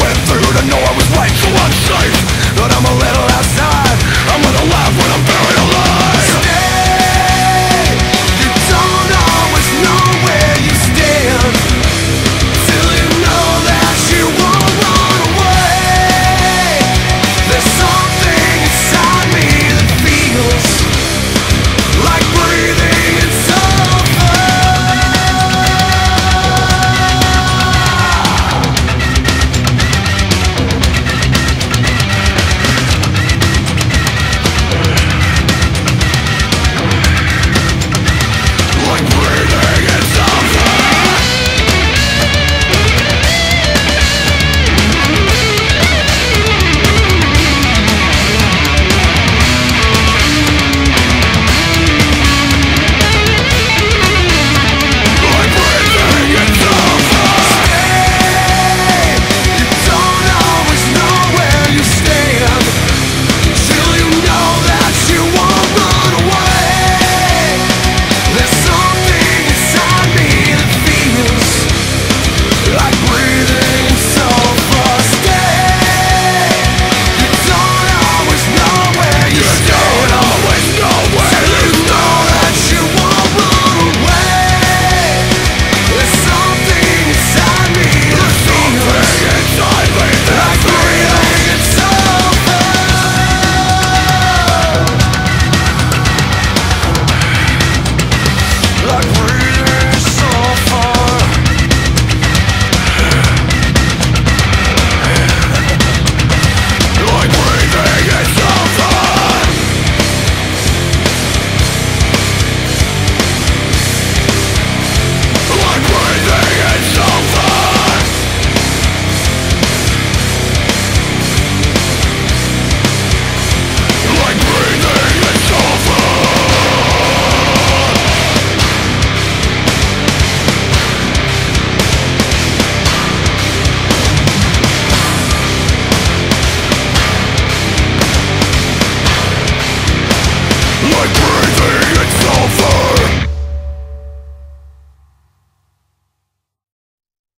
went through to know I was way too unsafe That I'm a little outside. You're